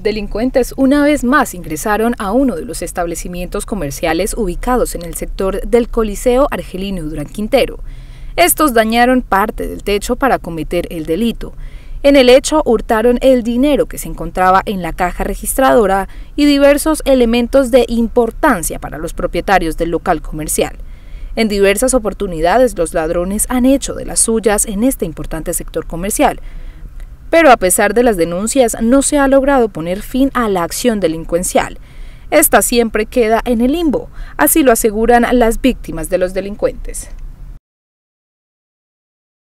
Delincuentes una vez más ingresaron a uno de los establecimientos comerciales ubicados en el sector del Coliseo Argelino Durán Quintero. Estos dañaron parte del techo para cometer el delito. En el hecho hurtaron el dinero que se encontraba en la caja registradora y diversos elementos de importancia para los propietarios del local comercial. En diversas oportunidades los ladrones han hecho de las suyas en este importante sector comercial, pero a pesar de las denuncias no se ha logrado poner fin a la acción delincuencial. Esta siempre queda en el limbo, así lo aseguran las víctimas de los delincuentes.